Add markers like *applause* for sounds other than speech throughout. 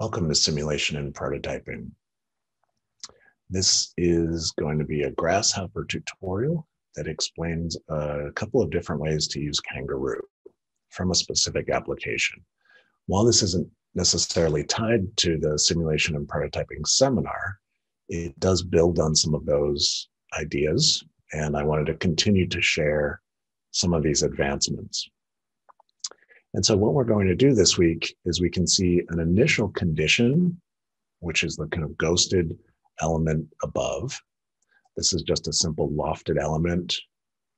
Welcome to Simulation and Prototyping. This is going to be a Grasshopper tutorial that explains a couple of different ways to use Kangaroo from a specific application. While this isn't necessarily tied to the Simulation and Prototyping seminar, it does build on some of those ideas, and I wanted to continue to share some of these advancements. And so what we're going to do this week is we can see an initial condition, which is the kind of ghosted element above. This is just a simple lofted element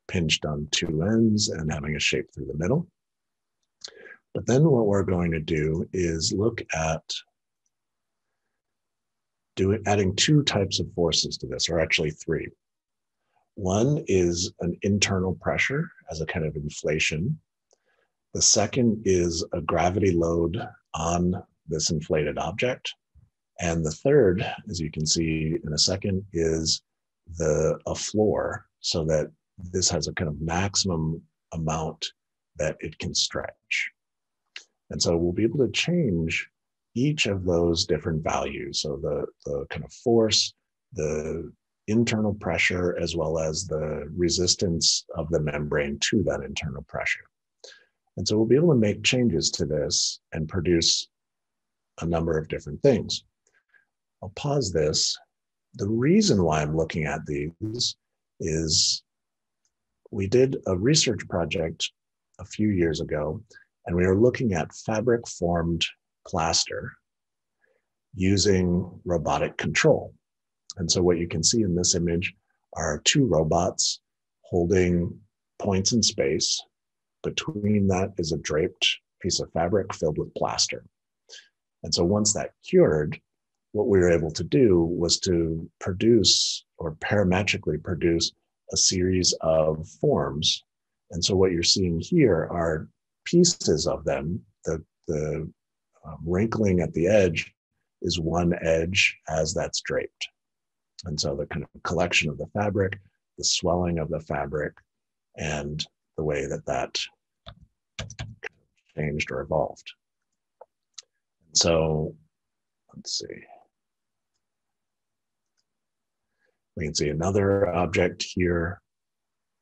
pinched on two ends and having a shape through the middle. But then what we're going to do is look at doing adding two types of forces to this, or actually three. One is an internal pressure as a kind of inflation the second is a gravity load on this inflated object. And the third, as you can see in a second, is the a floor so that this has a kind of maximum amount that it can stretch. And so we'll be able to change each of those different values. So the, the kind of force, the internal pressure, as well as the resistance of the membrane to that internal pressure. And so we'll be able to make changes to this and produce a number of different things. I'll pause this. The reason why I'm looking at these is we did a research project a few years ago, and we were looking at fabric formed plaster using robotic control. And so what you can see in this image are two robots holding points in space between that is a draped piece of fabric filled with plaster. And so once that cured, what we were able to do was to produce or parametrically produce a series of forms. And so what you're seeing here are pieces of them. The, the um, wrinkling at the edge is one edge as that's draped. And so the kind of collection of the fabric, the swelling of the fabric, and the way that that changed or evolved. So let's see. We can see another object here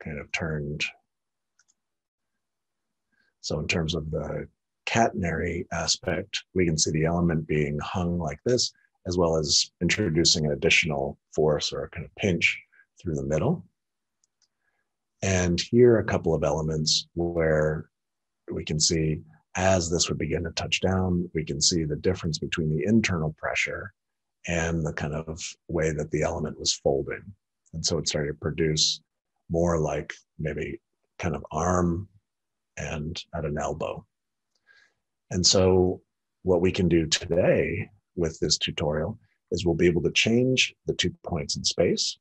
kind of turned. So in terms of the catenary aspect, we can see the element being hung like this, as well as introducing an additional force or a kind of pinch through the middle. And here are a couple of elements where we can see as this would begin to touch down, we can see the difference between the internal pressure and the kind of way that the element was folding. And so it started to produce more like maybe kind of arm and at an elbow. And so what we can do today with this tutorial is we'll be able to change the two points in space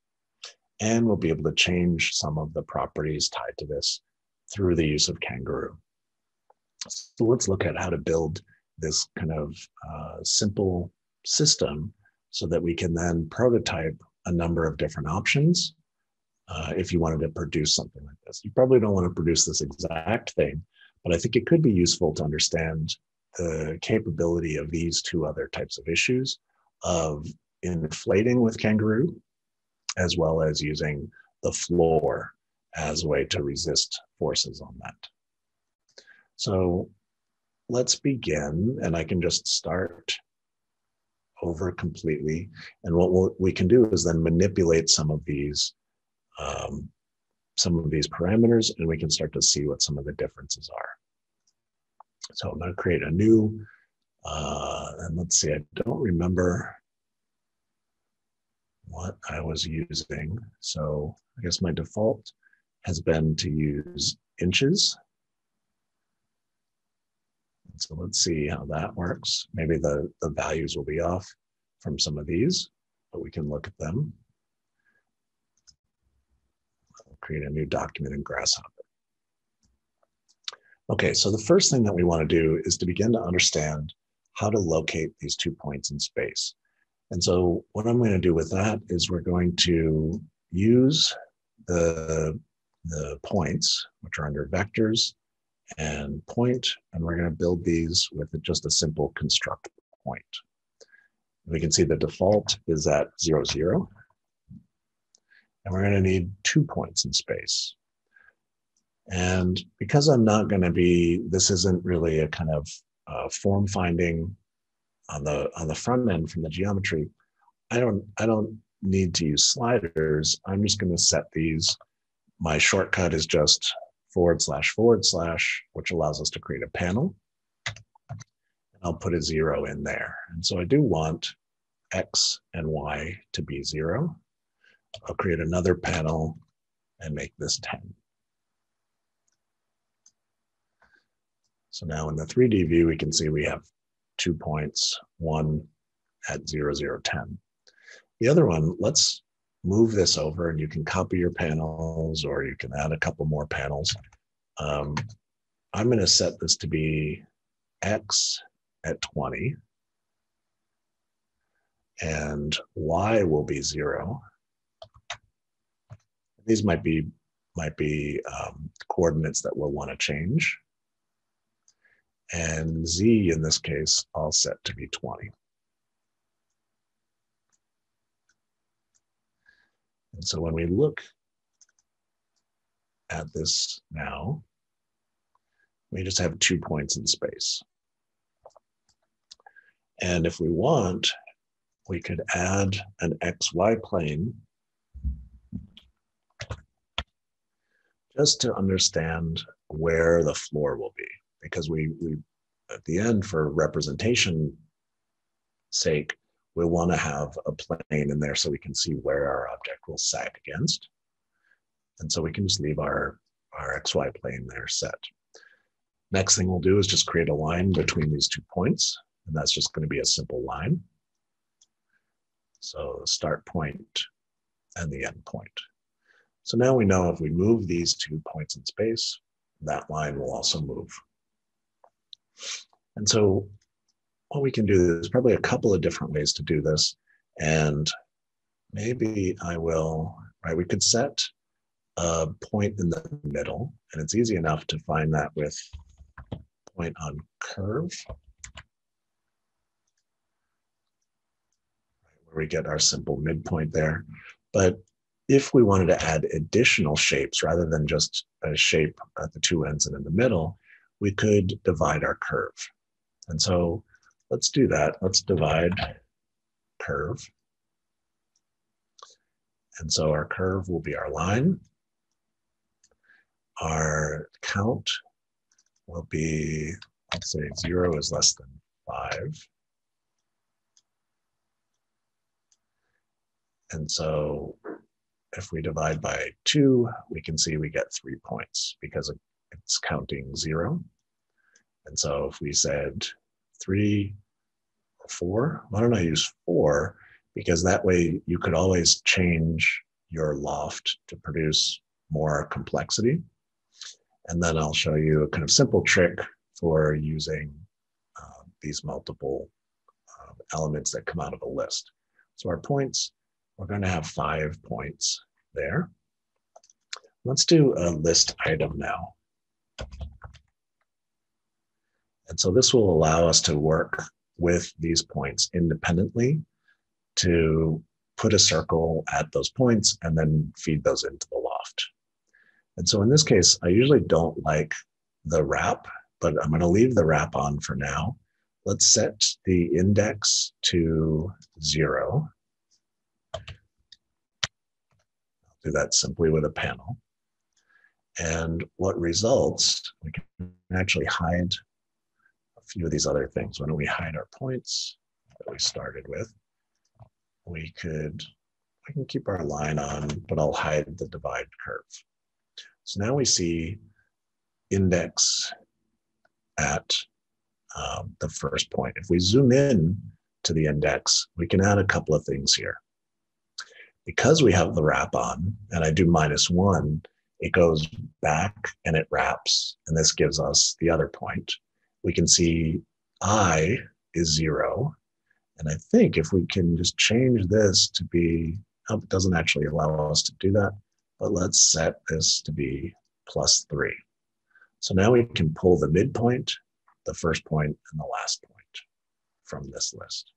and we'll be able to change some of the properties tied to this through the use of Kangaroo. So let's look at how to build this kind of uh, simple system so that we can then prototype a number of different options uh, if you wanted to produce something like this. You probably don't want to produce this exact thing, but I think it could be useful to understand the capability of these two other types of issues of inflating with kangaroo as well as using the floor as a way to resist forces on that. So let's begin, and I can just start over completely. And what we'll, we can do is then manipulate some of these um, some of these parameters, and we can start to see what some of the differences are. So I'm going to create a new, uh, and let's see, I don't remember what I was using. So I guess my default has been to use inches. So let's see how that works. Maybe the, the values will be off from some of these, but we can look at them. I'll create a new document in Grasshopper. Okay, so the first thing that we want to do is to begin to understand how to locate these two points in space. And so what I'm going to do with that is we're going to use the, the points, which are under vectors, and point, and we're going to build these with just a simple construct point. We can see the default is at zero, zero. And we're gonna need two points in space. And because I'm not gonna be, this isn't really a kind of uh, form finding on the on the front end from the geometry, I don't I don't need to use sliders. I'm just going to set these. My shortcut is just forward slash forward slash, which allows us to create a panel. And I'll put a zero in there. And so I do want X and Y to be zero. I'll create another panel and make this 10. So now in the 3D view, we can see we have two points, one at 0, 0, 10. The other one, let's move this over and you can copy your panels or you can add a couple more panels. Um, I'm going to set this to be X at 20 and Y will be zero. These might be might be um, coordinates that we'll want to change. And Z in this case, I'll set to be 20. And so when we look at this now, we just have two points in space. And if we want, we could add an XY plane just to understand where the floor will be. Because we, we at the end, for representation sake, we want to have a plane in there so we can see where our object will sag against. And so we can just leave our, our XY plane there set. Next thing we'll do is just create a line between these two points. And that's just going to be a simple line. So the start point and the end point. So now we know if we move these two points in space, that line will also move. And so what we can do, there's probably a couple of different ways to do this. And maybe I will, right, we could set a point in the middle, and it's easy enough to find that with point on curve, where we get our simple midpoint there. But if we wanted to add additional shapes rather than just a shape at the two ends and in the middle, we could divide our curve. And so Let's do that. Let's divide curve. And so our curve will be our line. Our count will be, let's say zero is less than five. And so if we divide by two, we can see we get three points because it's counting zero. And so if we said three or four. Why don't I use four? Because that way you could always change your loft to produce more complexity. And then I'll show you a kind of simple trick for using uh, these multiple uh, elements that come out of a list. So our points, we're going to have five points there. Let's do a list item now. And so this will allow us to work with these points independently to put a circle at those points and then feed those into the loft. And so in this case, I usually don't like the wrap, but I'm going to leave the wrap on for now. Let's set the index to zero. I'll do that simply with a panel. And what results, we can actually hide a few of these other things. Why don't we hide our points that we started with? We could, we can keep our line on, but I'll hide the divide curve. So now we see index at um, the first point. If we zoom in to the index, we can add a couple of things here. Because we have the wrap on, and I do minus one, it goes back and it wraps, and this gives us the other point we can see I is zero. And I think if we can just change this to be, oh, it doesn't actually allow us to do that, but let's set this to be plus three. So now we can pull the midpoint, the first point, and the last point from this list.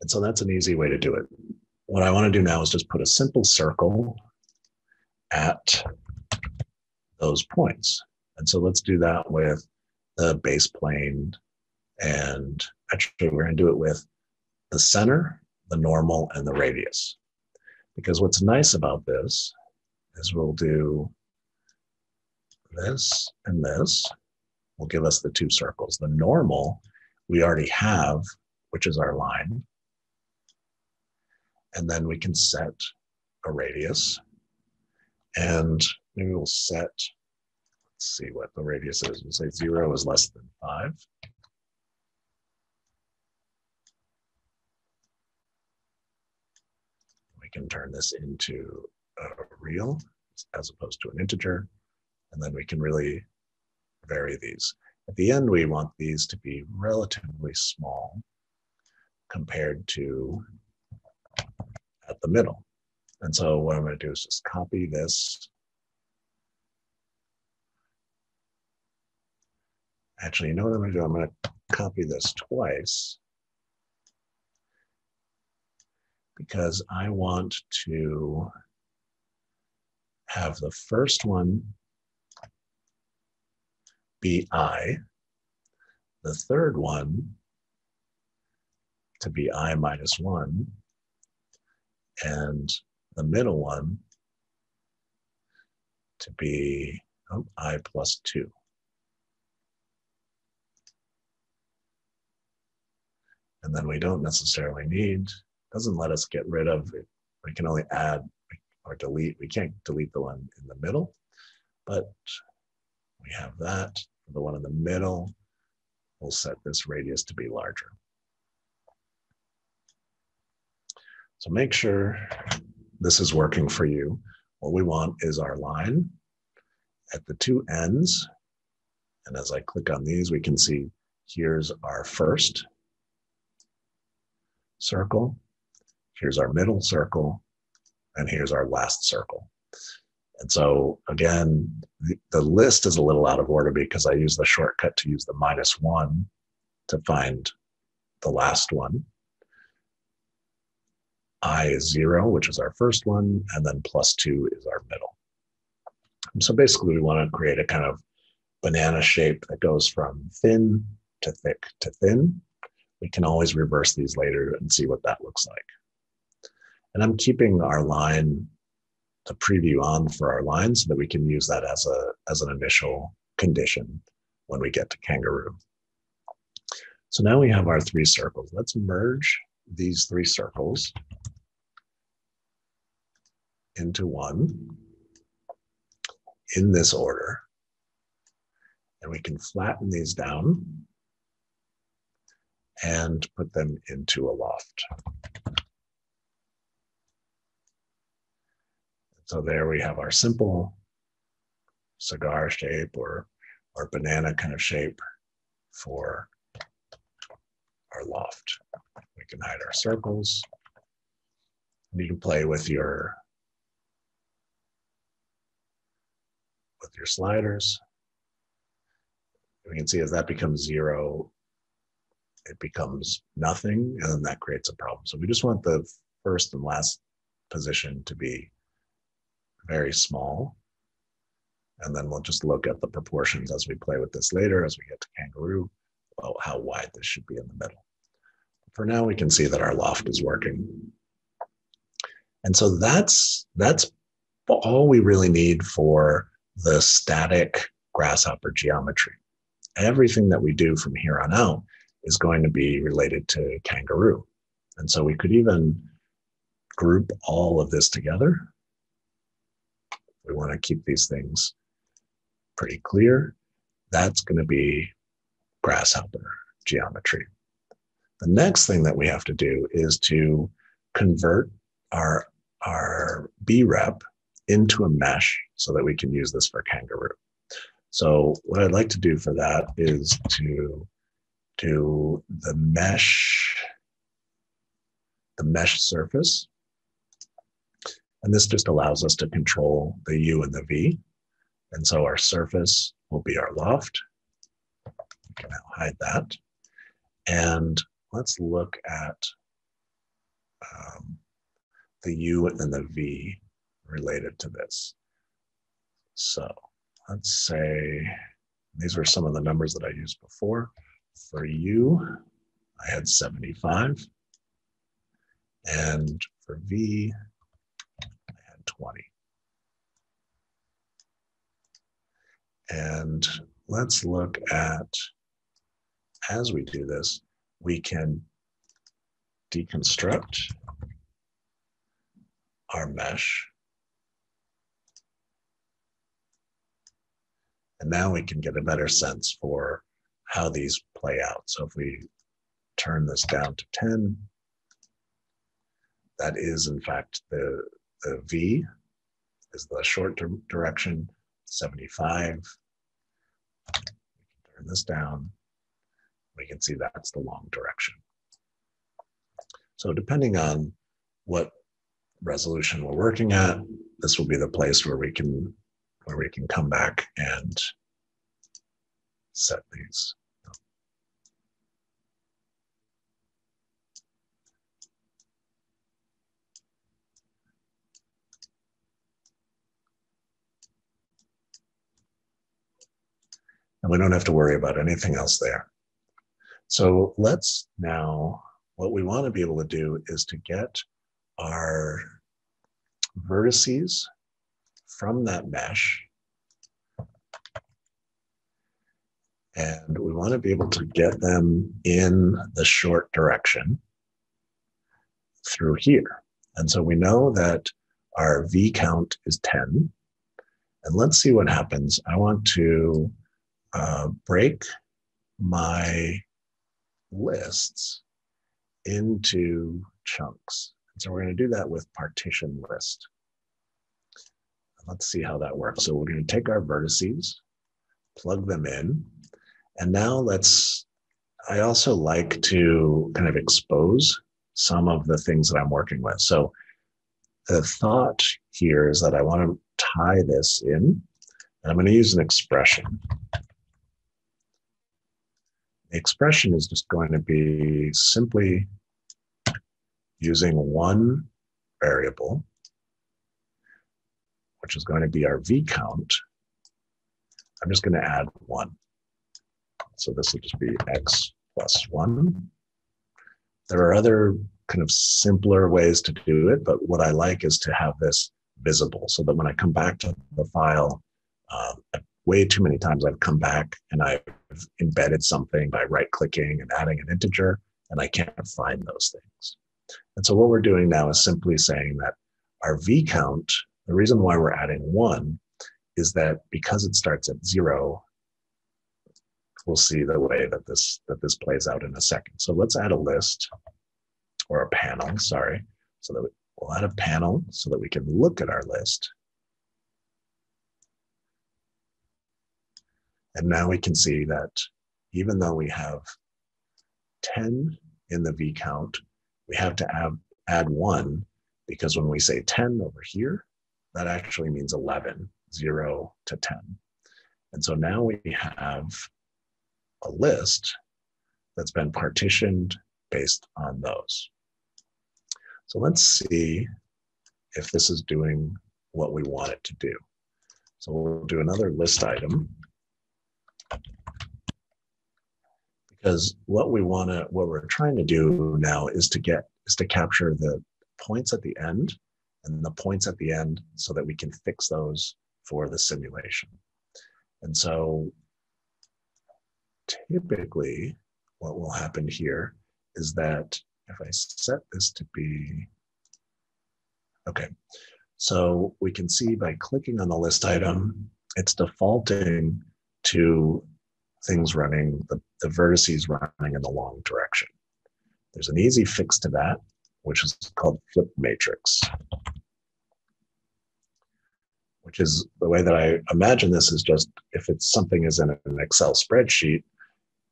And so that's an easy way to do it. What I want to do now is just put a simple circle at those points. And so let's do that with the base plane. And actually, we're going to do it with the center, the normal, and the radius. Because what's nice about this is we'll do this and this will give us the two circles. The normal we already have, which is our line. And then we can set a radius. And maybe we'll set, let's see what the radius is. We'll say zero is less than five. We can turn this into a real as opposed to an integer. And then we can really vary these. At the end, we want these to be relatively small compared to at the middle. And so what I'm going to do is just copy this. Actually, you know what I'm going to do? I'm going to copy this twice because I want to have the first one be I, the third one to be I minus one, and the middle one to be oh, I plus two. And then we don't necessarily need, doesn't let us get rid of it. We can only add or delete. We can't delete the one in the middle, but we have that. The one in the middle, we'll set this radius to be larger. So make sure this is working for you. What we want is our line at the two ends. And as I click on these, we can see here's our first circle, here's our middle circle, and here's our last circle. And so again, the, list is a little out of order because I use the shortcut to use the minus one to find the last one i is zero, which is our first one, and then plus two is our middle. So basically, we want to create a kind of banana shape that goes from thin to thick to thin. We can always reverse these later and see what that looks like. And I'm keeping our line, the preview on for our line so that we can use that as, a, as an initial condition when we get to kangaroo. So now we have our three circles. Let's merge these three circles into one in this order. And we can flatten these down and put them into a loft. So there we have our simple cigar shape or, or banana kind of shape for our loft. Can hide our circles. And You can play with your with your sliders. We can see as that becomes zero, it becomes nothing, and then that creates a problem. So we just want the first and last position to be very small. And then we'll just look at the proportions as we play with this later, as we get to kangaroo, how wide this should be in the middle. For now, we can see that our loft is working. And so that's, that's all we really need for the static grasshopper geometry. Everything that we do from here on out is going to be related to kangaroo. And so we could even group all of this together. We want to keep these things pretty clear. That's going to be grasshopper geometry. The next thing that we have to do is to convert our, our BREP into a mesh so that we can use this for Kangaroo. So what I'd like to do for that is to do the mesh, the mesh surface. And this just allows us to control the U and the V. And so our surface will be our loft. We can now hide that. And let's look at um, the U and the V related to this. So let's say these were some of the numbers that I used before. For U, I had 75. And for V, I had 20. And let's look at, as we do this, we can deconstruct our mesh. And now we can get a better sense for how these play out. So if we turn this down to 10, that is in fact the, the V is the short direction, 75. Turn this down. We can see that's the long direction. So depending on what resolution we're working at, this will be the place where we can where we can come back and set these. And we don't have to worry about anything else there. So let's now, what we want to be able to do is to get our vertices from that mesh. And we want to be able to get them in the short direction through here. And so we know that our V count is 10. And let's see what happens. I want to uh, break my lists into chunks. And so we're going to do that with partition list. Let's see how that works. So we're going to take our vertices, plug them in, and now let's, I also like to kind of expose some of the things that I'm working with. So the thought here is that I want to tie this in, and I'm going to use an expression. Expression is just going to be simply using one variable, which is going to be our V count. I'm just going to add one. So this will just be X plus one. There are other kind of simpler ways to do it, but what I like is to have this visible so that when I come back to the file, uh, way too many times I've come back and I've embedded something by right clicking and adding an integer, and I can't find those things. And so what we're doing now is simply saying that our V count, the reason why we're adding one is that because it starts at zero, we'll see the way that this that this plays out in a second. So let's add a list or a panel, sorry, so that we, we'll add a panel so that we can look at our list. And now we can see that even though we have 10 in the V count, we have to add, add one because when we say 10 over here, that actually means 11, 0 to 10. And so now we have a list that's been partitioned based on those. So let's see if this is doing what we want it to do. So we'll do another list item because what we want to what we're trying to do now is to get is to capture the points at the end and the points at the end so that we can fix those for the simulation. And so typically what will happen here is that if i set this to be okay so we can see by clicking on the list item it's defaulting to things running, the, the vertices running in the long direction. There's an easy fix to that, which is called flip matrix, which is the way that I imagine this is just if it's something is in an Excel spreadsheet,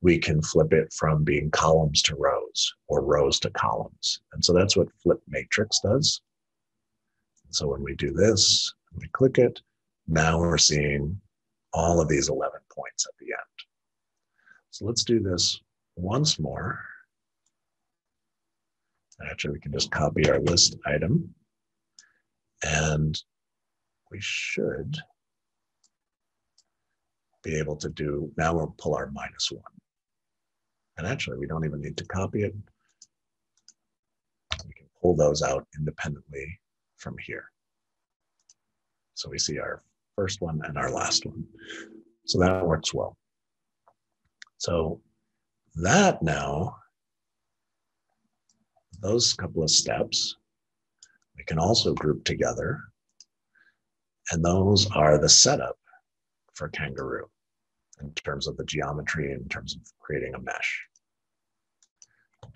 we can flip it from being columns to rows or rows to columns. And so that's what flip matrix does. So when we do this, we click it, now we're seeing all of these 11 points at the end. So let's do this once more. Actually, we can just copy our list item and we should be able to do, now we'll pull our minus one. And actually, we don't even need to copy it. We can pull those out independently from here. So we see our first one and our last one. So that works well. So that now, those couple of steps, we can also group together. And those are the setup for Kangaroo in terms of the geometry, in terms of creating a mesh.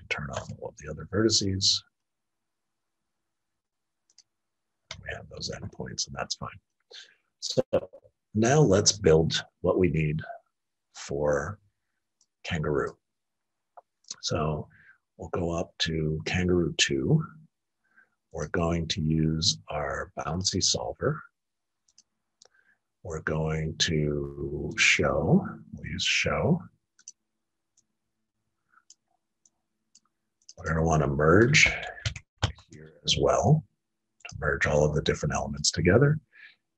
Turn off all of the other vertices. We have those endpoints, and that's fine. So now let's build what we need for Kangaroo. So we'll go up to Kangaroo 2. We're going to use our bouncy solver. We're going to show, we'll use show. We're going to want to merge here as well to merge all of the different elements together.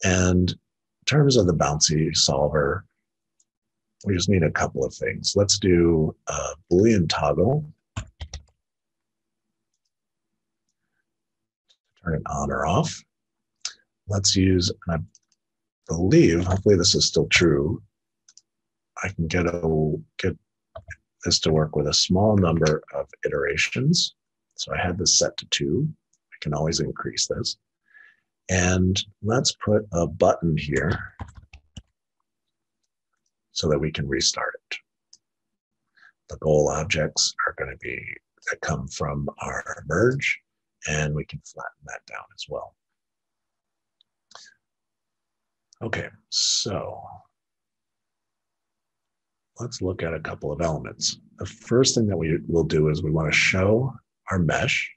And terms of the bouncy solver, we just need a couple of things. Let's do a Boolean toggle. Turn it on or off. Let's use, and I believe, hopefully this is still true, I can get, a, get this to work with a small number of iterations. So I had this set to two. I can always increase this. And let's put a button here so that we can restart it. The goal objects are going to be that come from our merge, and we can flatten that down as well. Okay, so let's look at a couple of elements. The first thing that we will do is we want to show our mesh.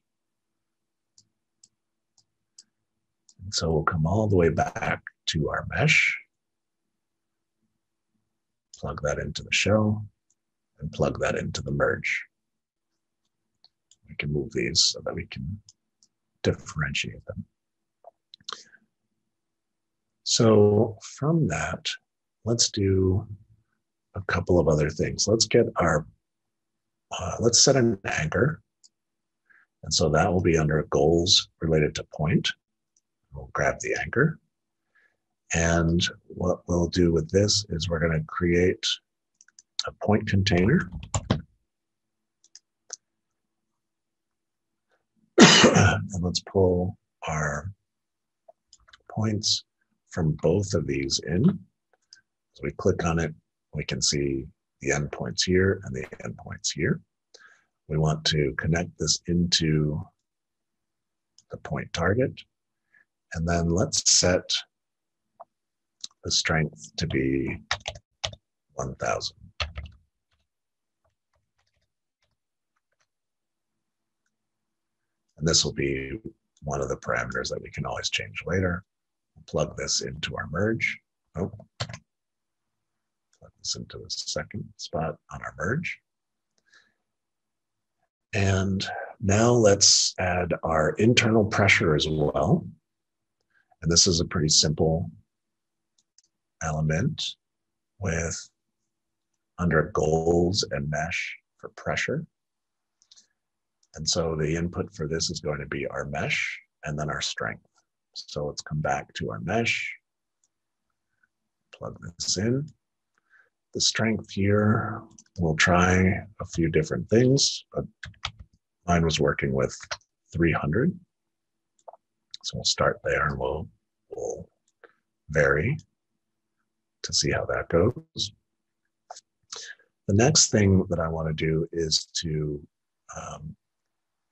And so we'll come all the way back to our mesh, plug that into the show, and plug that into the merge. We can move these so that we can differentiate them. So from that, let's do a couple of other things. Let's get our, uh, let's set an anchor. And so that will be under goals related to point. We'll grab the anchor. And what we'll do with this is we're going to create a point container. *coughs* and let's pull our points from both of these in. So we click on it, we can see the endpoints here and the endpoints here. We want to connect this into the point target. And then let's set the strength to be 1000. And this will be one of the parameters that we can always change later. We'll plug this into our merge. Oh, plug this into the second spot on our merge. And now let's add our internal pressure as well. And this is a pretty simple element with under goals and mesh for pressure. And so the input for this is going to be our mesh and then our strength. So let's come back to our mesh, plug this in. The strength here, we'll try a few different things, but mine was working with 300. So we'll start there and we'll, we'll vary to see how that goes. The next thing that I want to do is to um,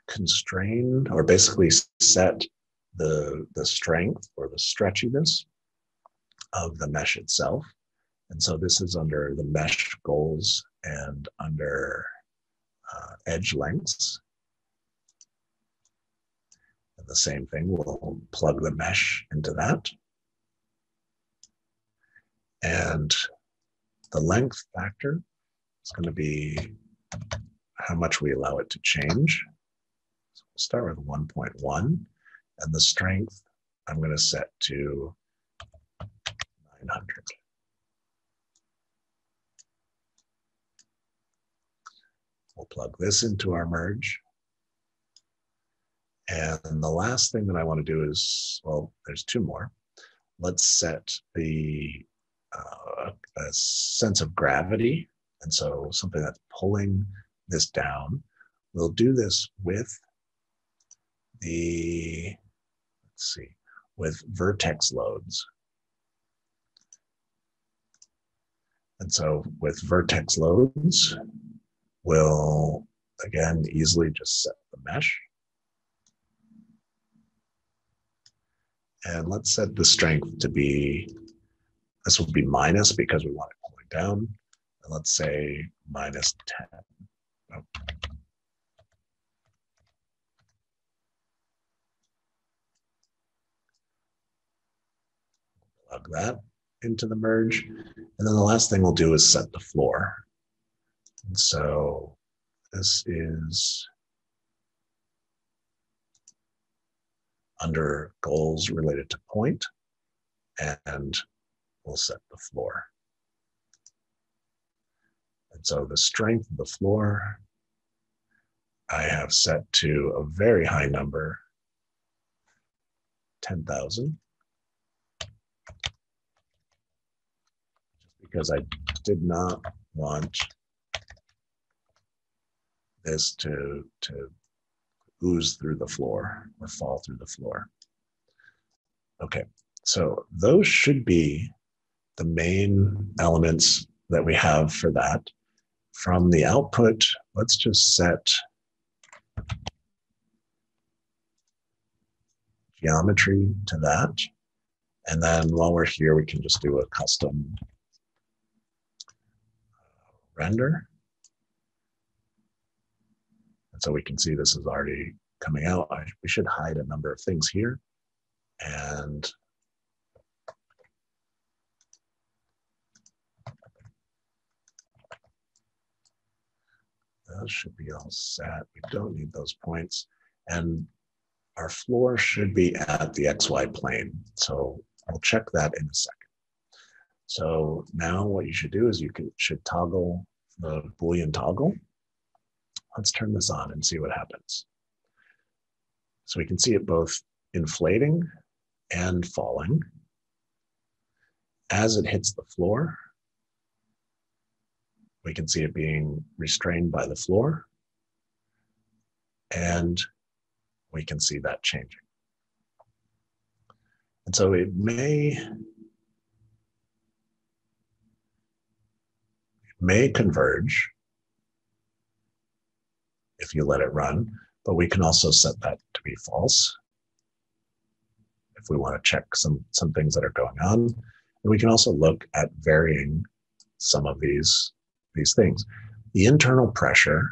constrain or basically set the, the strength or the stretchiness of the mesh itself. And so this is under the mesh goals and under uh, edge lengths. The same thing, we'll plug the mesh into that. And the length factor is going to be how much we allow it to change. So we'll start with 1.1 and the strength I'm going to set to 900. We'll plug this into our merge. And the last thing that I want to do is, well, there's two more. Let's set the uh, a sense of gravity. And so something that's pulling this down. We'll do this with the, let's see, with vertex loads. And so with vertex loads, we'll again easily just set the mesh. And let's set the strength to be, this will be minus because we want it pulling down. And let's say minus 10. Oh. Plug that into the merge. And then the last thing we'll do is set the floor. And so this is under goals related to point, and we'll set the floor. And so the strength of the floor, I have set to a very high number, 10,000. Because I did not want this to, to ooze through the floor or fall through the floor. Okay, so those should be the main elements that we have for that. From the output, let's just set geometry to that. And then while we're here, we can just do a custom render. And so we can see this is already coming out. I, we should hide a number of things here. And those should be all set. We don't need those points. And our floor should be at the XY plane. So I'll check that in a second. So now what you should do is you can, should toggle the Boolean toggle Let's turn this on and see what happens. So we can see it both inflating and falling. As it hits the floor, we can see it being restrained by the floor. And we can see that changing. And so it may, may converge if you let it run, but we can also set that to be false if we want to check some, some things that are going on. And we can also look at varying some of these, these things. The internal pressure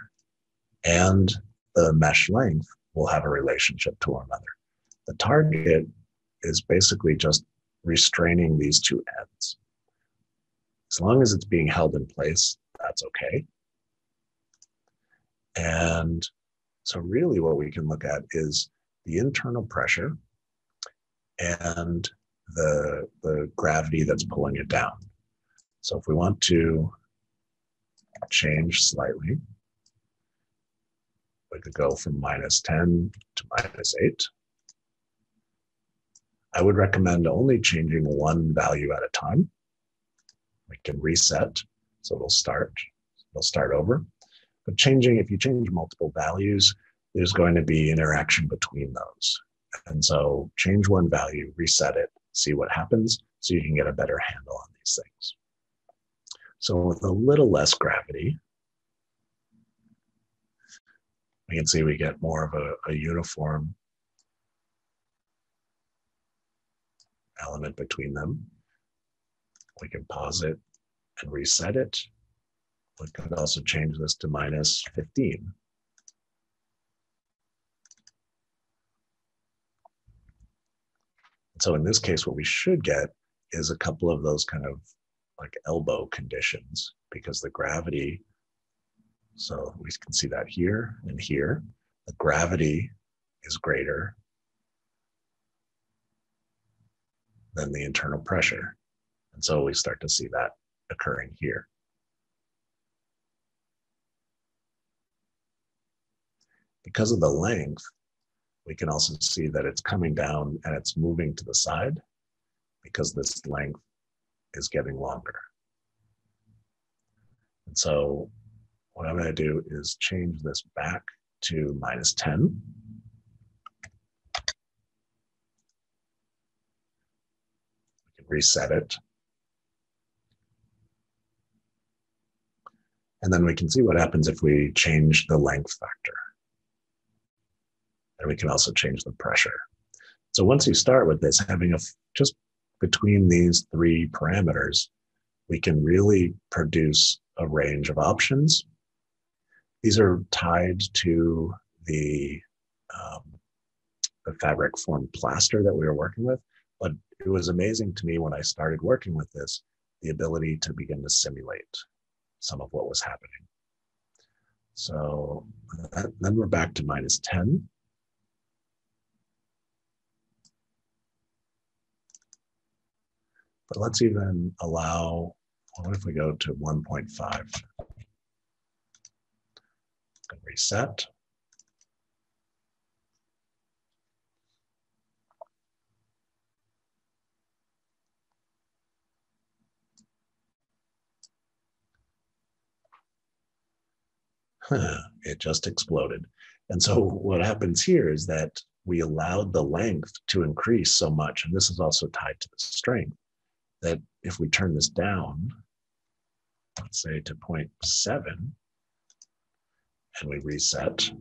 and the mesh length will have a relationship to one another. The target is basically just restraining these two ends. As long as it's being held in place, that's okay. And so, really, what we can look at is the internal pressure and the, the gravity that's pulling it down. So, if we want to change slightly, we could go from minus 10 to minus 8. I would recommend only changing one value at a time. We can reset, so it'll start, it'll start over. But changing, if you change multiple values, there's going to be interaction between those. And so change one value, reset it, see what happens so you can get a better handle on these things. So with a little less gravity, we can see we get more of a, a uniform element between them. We can pause it and reset it we could also change this to minus 15. So in this case, what we should get is a couple of those kind of like elbow conditions because the gravity, so we can see that here and here, the gravity is greater than the internal pressure. And so we start to see that occurring here. Because of the length, we can also see that it's coming down and it's moving to the side because this length is getting longer. And so what I'm going to do is change this back to minus 10. We can reset it. And then we can see what happens if we change the length factor. And we can also change the pressure. So once you start with this, having a just between these three parameters, we can really produce a range of options. These are tied to the, um, the fabric formed plaster that we were working with, but it was amazing to me when I started working with this, the ability to begin to simulate some of what was happening. So that, then we're back to minus 10. But let's even allow, what if we go to 1.5? Reset. *laughs* it just exploded. And so what happens here is that we allowed the length to increase so much, and this is also tied to the strength, that if we turn this down, let's say to 0.7, and we reset,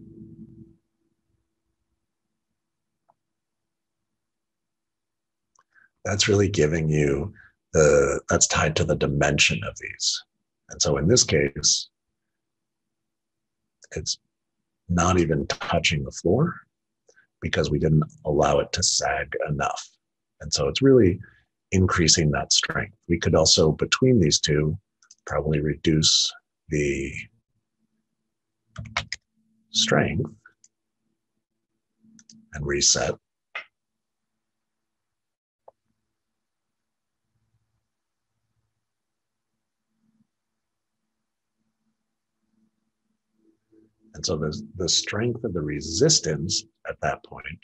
that's really giving you the, that's tied to the dimension of these. And so in this case, it's not even touching the floor because we didn't allow it to sag enough. And so it's really increasing that strength. We could also, between these two, probably reduce the strength and reset. And so the, the strength of the resistance at that point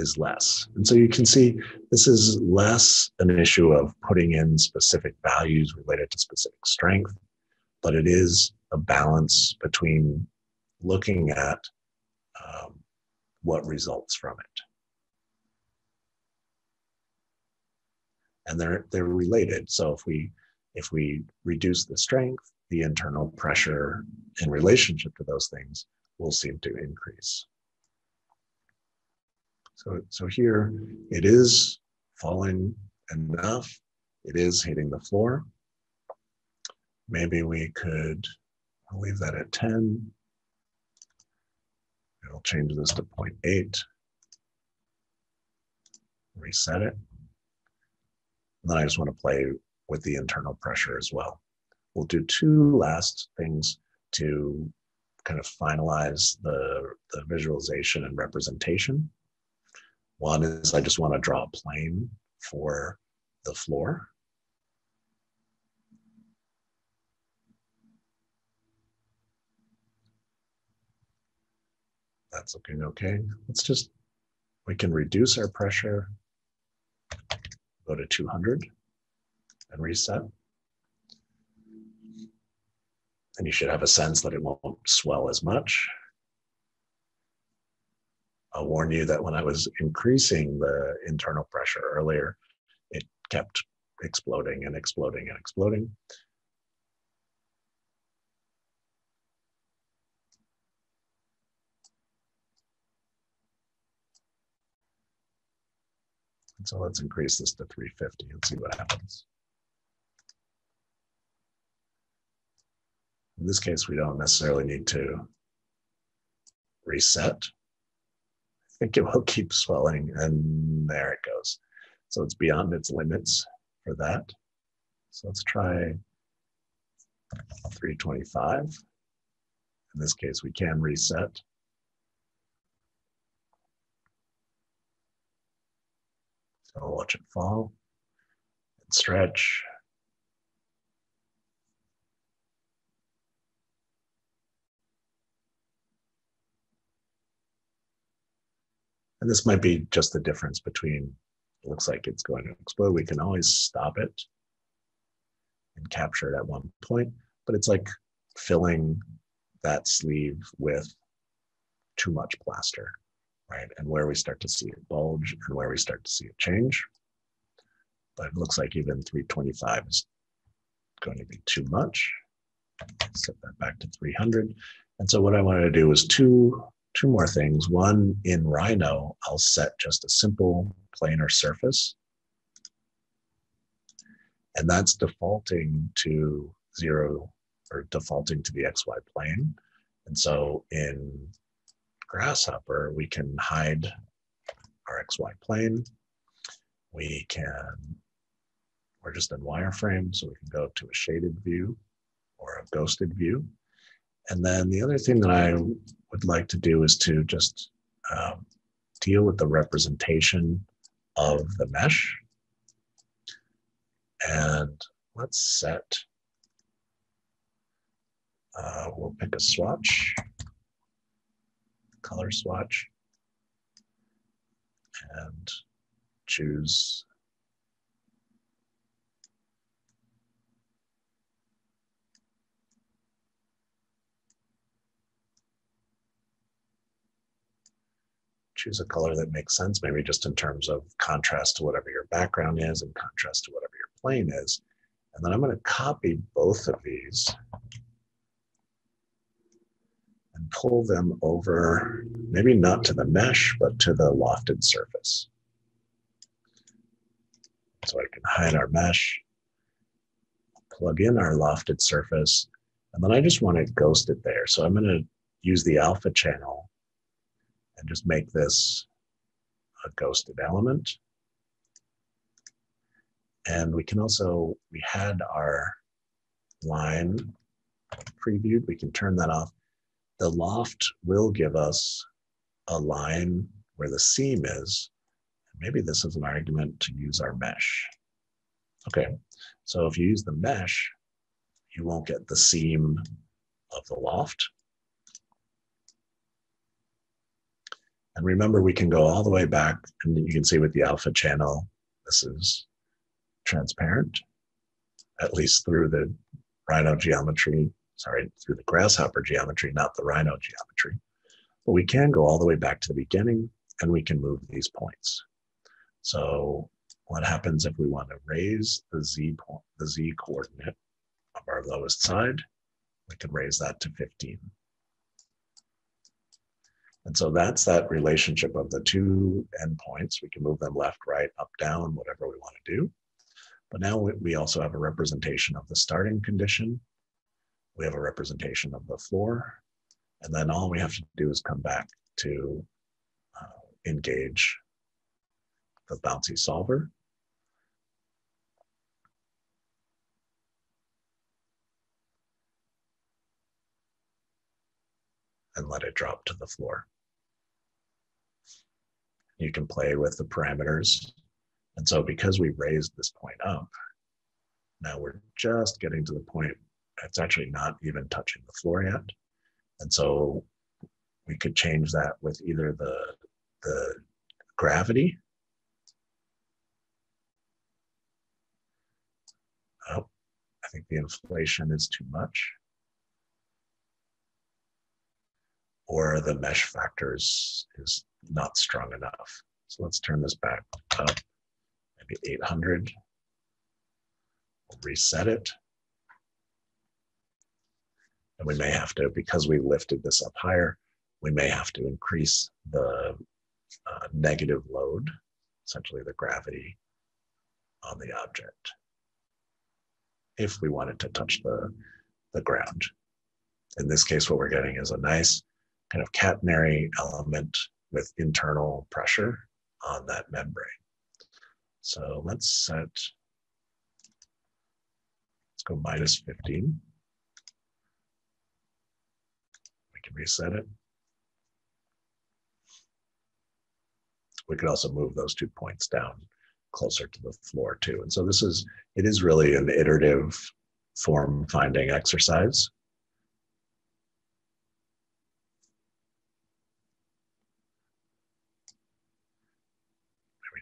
is less. And so you can see this is less an issue of putting in specific values related to specific strength, but it is a balance between looking at um, what results from it. And they're, they're related. So if we, if we reduce the strength, the internal pressure in relationship to those things will seem to increase. So, so here it is falling enough. It is hitting the floor. Maybe we could leave that at 10. I'll change this to 0.8. Reset it. And then I just want to play with the internal pressure as well. We'll do two last things to kind of finalize the, the visualization and representation. One is I just want to draw a plane for the floor. That's looking okay. Let's just, we can reduce our pressure, go to 200 and reset. And you should have a sense that it won't swell as much. I'll warn you that when I was increasing the internal pressure earlier, it kept exploding and exploding and exploding. And so let's increase this to 350 and see what happens. In this case, we don't necessarily need to reset think it will *laughs* keep swelling. And there it goes. So it's beyond its limits for that. So let's try 325. In this case, we can reset. So I'll watch it fall and stretch And this might be just the difference between looks like it's going to explode. We can always stop it and capture it at one point, but it's like filling that sleeve with too much plaster, right? And where we start to see it bulge and where we start to see it change. But it looks like even 325 is going to be too much. Set that back to 300. And so what I wanted to do was two two more things. One, in Rhino, I'll set just a simple planar surface. And that's defaulting to zero or defaulting to the XY plane. And so in Grasshopper, we can hide our XY plane. We can, we're just in wireframe, so we can go to a shaded view or a ghosted view. And then the other thing that I would like to do is to just um, deal with the representation of the mesh. And let's set, uh, we'll pick a swatch, color swatch, and choose choose a color that makes sense, maybe just in terms of contrast to whatever your background is and contrast to whatever your plane is. And then I'm going to copy both of these and pull them over, maybe not to the mesh, but to the lofted surface. So I can hide our mesh, plug in our lofted surface, and then I just want to ghost it there. So I'm going to use the alpha channel and just make this a ghosted element. And we can also, we had our line previewed, we can turn that off. The loft will give us a line where the seam is. Maybe this is an argument to use our mesh. Okay, so if you use the mesh, you won't get the seam of the loft. And remember, we can go all the way back, and you can see with the alpha channel, this is transparent, at least through the rhino geometry, sorry, through the grasshopper geometry, not the rhino geometry. But we can go all the way back to the beginning, and we can move these points. So what happens if we want to raise the z point, the z coordinate of our lowest side? We can raise that to 15. And so that's that relationship of the two endpoints. We can move them left, right, up, down, whatever we want to do. But now we also have a representation of the starting condition. We have a representation of the floor. And then all we have to do is come back to uh, engage the bouncy solver. And let it drop to the floor. You can play with the parameters. And so because we raised this point up, now we're just getting to the point, it's actually not even touching the floor yet. And so we could change that with either the, the gravity. Oh, I think the inflation is too much. Or the mesh factors is not strong enough. So let's turn this back up, maybe 800. We'll reset it. And we may have to, because we lifted this up higher, we may have to increase the uh, negative load, essentially the gravity on the object, if we wanted to touch the, the ground. In this case, what we're getting is a nice kind of catenary element with internal pressure on that membrane. So let's set, let's go minus 15. We can reset it. We could also move those two points down closer to the floor too. And so this is, it is really an iterative form finding exercise.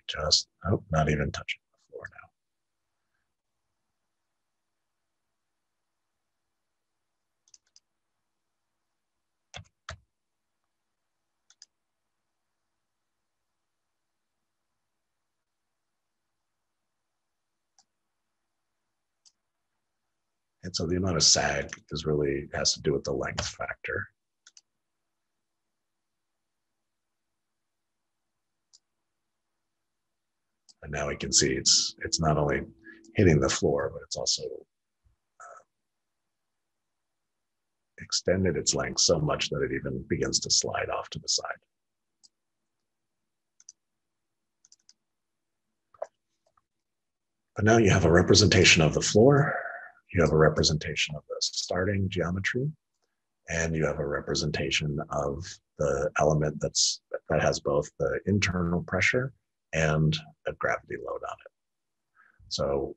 Just, oh, not even touching the floor now. And so the amount of sag is really has to do with the length factor. And now we can see it's it's not only hitting the floor, but it's also uh, extended its length so much that it even begins to slide off to the side. But now you have a representation of the floor you have a representation of the starting geometry, and you have a representation of the element that's that has both the internal pressure and a gravity load on it. So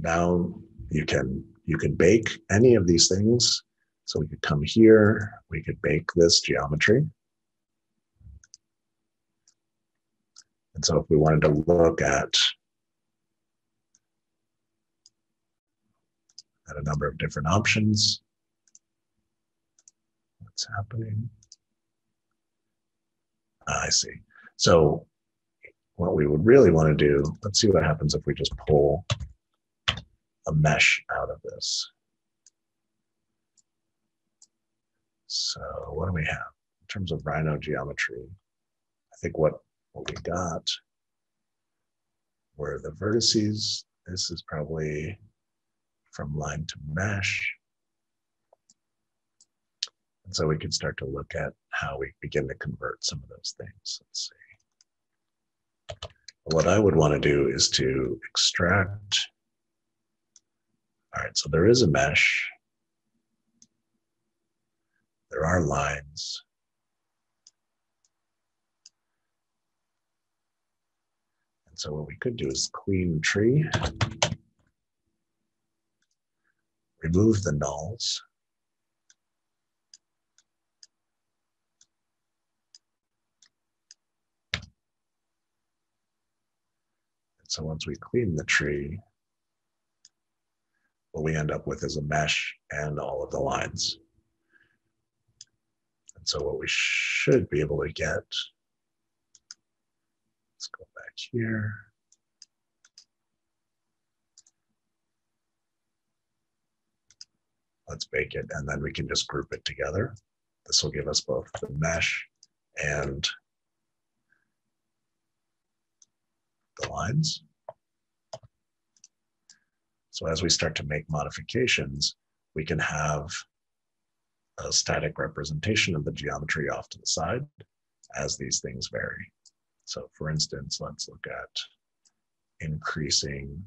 now you can you can bake any of these things. So we could come here, we could bake this geometry. And so if we wanted to look at at a number of different options. What's happening? Ah, I see. So what we would really want to do, let's see what happens if we just pull a mesh out of this. So what do we have in terms of Rhino geometry? I think what, what we got were the vertices. This is probably from line to mesh. And so we can start to look at how we begin to convert some of those things. Let's see. What I would want to do is to extract. All right, so there is a mesh. There are lines. And so what we could do is clean tree remove the nulls. So once we clean the tree, what we end up with is a mesh and all of the lines. And so what we should be able to get, let's go back here. Let's bake it, and then we can just group it together. This will give us both the mesh and the lines. So as we start to make modifications, we can have a static representation of the geometry off to the side as these things vary. So for instance, let's look at increasing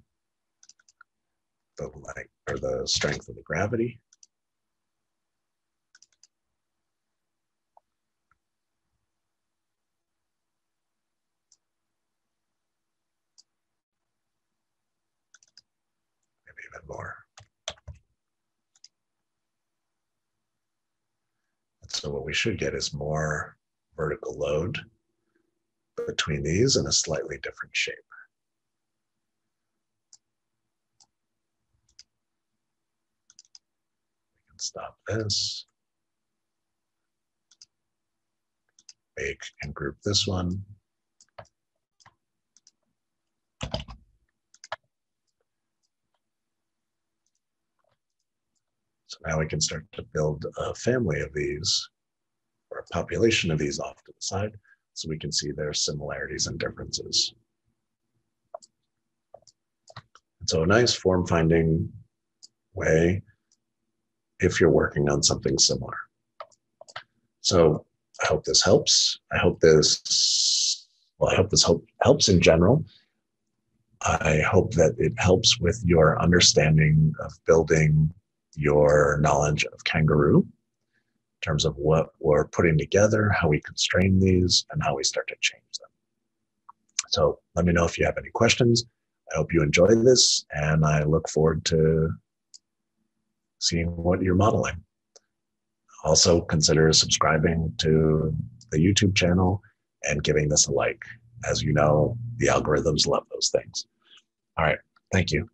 the length or the strength of the gravity. More. And so what we should get is more vertical load between these in a slightly different shape. We can stop this. Make and group this one. Now we can start to build a family of these or a population of these off to the side so we can see their similarities and differences. And so a nice form finding way if you're working on something similar. So I hope this helps. I hope this, well, I hope this hope, helps in general. I hope that it helps with your understanding of building your knowledge of kangaroo in terms of what we're putting together, how we constrain these, and how we start to change them. So let me know if you have any questions. I hope you enjoy this, and I look forward to seeing what you're modeling. Also, consider subscribing to the YouTube channel and giving this a like. As you know, the algorithms love those things. All right. Thank you.